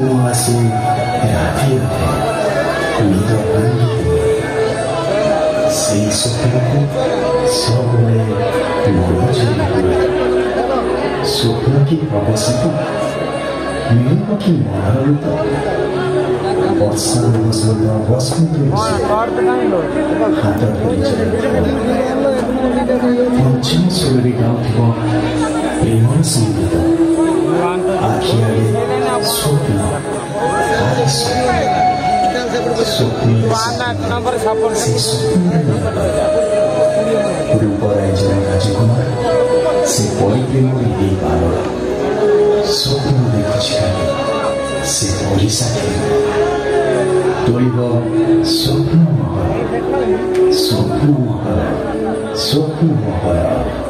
muasi terapiate mira mundo sem sofoco sobre morte sofoque babacito nunca que mora luta possamos a voz com Deus até a frente pontinho sobre o legal que bom em uma sombra ସେ ସ୍ୱପ୍ନ ରୂପରାଜ୍ୟର ରାଜକୁମାର ସେ ପରିପ୍ରେମରେ ଦେଇ ପାର ସ୍ୱପ୍ନ ଦେଖୁଛି ଖାଲି ସେ ଓଡ଼ିଶା ତୋଳିବ ସ୍ୱପ୍ନ ମହଲ ସ୍ୱପ୍ନ ମହଲ ସ୍ୱପ୍ନ ମହଲ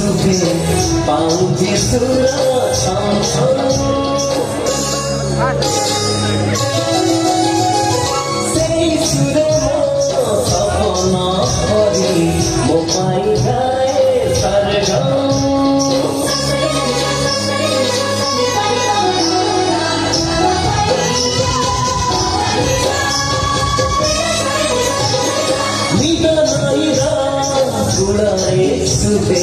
সুখে পাউজি সুরা সেই সুরে সপন করি মো পাই গায়ে সরগম নিদনাইরা গুড়ারে সুবে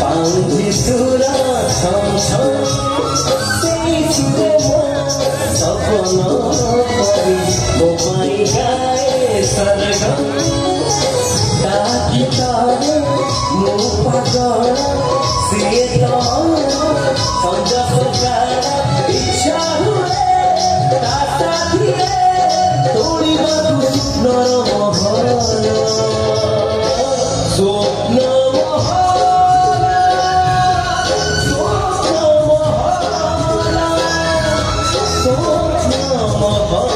পাউজি সুরা ছম ছম সেই মো সপন করি মো পাই গায়ে সরগম। ডাকি তারে মো পাগল, সিয়ে তো সঞ্জ সকাল ইচ্ছা হুয়ে তা Baba